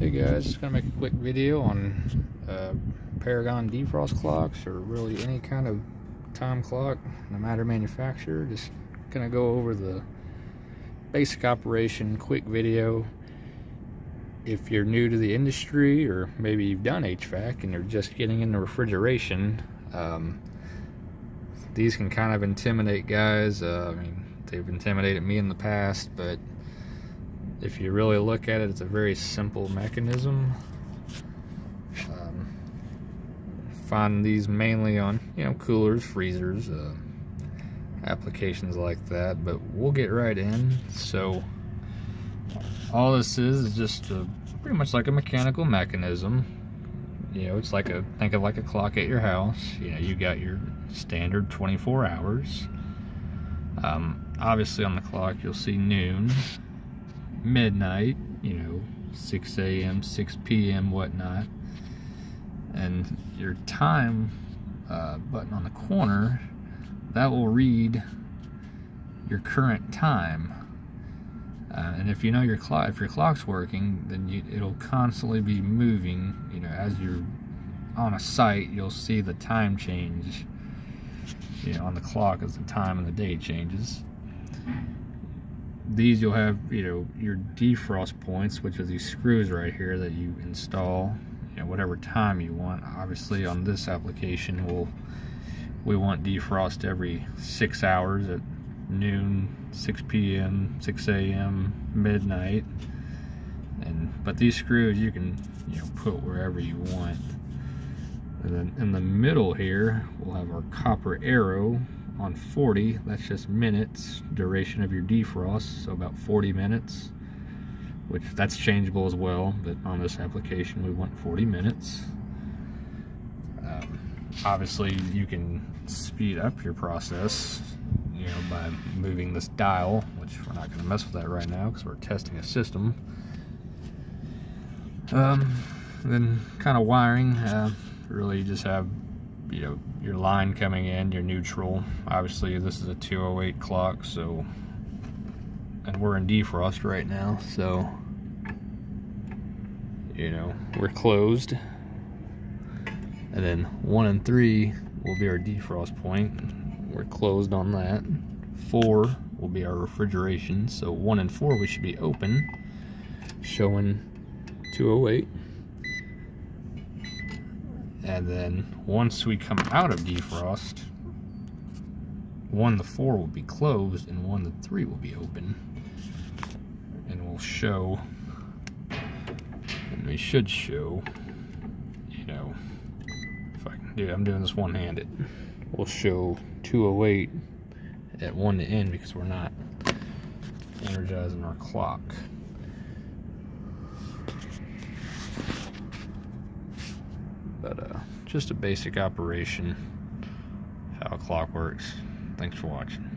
Hey guys, just gonna make a quick video on uh, Paragon defrost clocks or really any kind of time clock, no matter manufacturer. Just gonna go over the basic operation, quick video. If you're new to the industry or maybe you've done HVAC and you're just getting into refrigeration, um, these can kind of intimidate guys. Uh, I mean, they've intimidated me in the past, but if you really look at it, it's a very simple mechanism. Um, find these mainly on, you know, coolers, freezers, uh, applications like that, but we'll get right in. So, all this is is just a, pretty much like a mechanical mechanism. You know, it's like a, think of like a clock at your house. You know, you got your standard 24 hours. Um, obviously on the clock you'll see noon midnight, you know, 6 a.m., 6 p.m., whatnot. And your time uh, button on the corner, that will read your current time. Uh, and if you know your clock, if your clock's working, then you, it'll constantly be moving. You know, as you're on a site, you'll see the time change. You know, on the clock as the time and the day changes these you'll have you know your defrost points which are these screws right here that you install you know whatever time you want. Obviously on this application we'll we want defrost every six hours at noon 6 p.m 6 a.m midnight. And but these screws you can you know put wherever you want. And then in the middle here we'll have our copper arrow on 40 that's just minutes duration of your defrost so about 40 minutes which that's changeable as well but on this application we want 40 minutes. Um, obviously you can speed up your process you know by moving this dial which we're not going to mess with that right now because we're testing a system. Um, then kind of wiring uh, really just have you know your line coming in your neutral. Obviously this is a 208 clock so and we're in defrost right now so you know we're closed. And then one and three will be our defrost point. We're closed on that. Four will be our refrigeration so one and four we should be open showing 208 and then once we come out of defrost, one to four will be closed and one to three will be open. And we'll show, and we should show, you know, if I can do it, I'm doing this one-handed. We'll show 208 at one to end because we're not energizing our clock. But uh, just a basic operation how a clock works. Thanks for watching.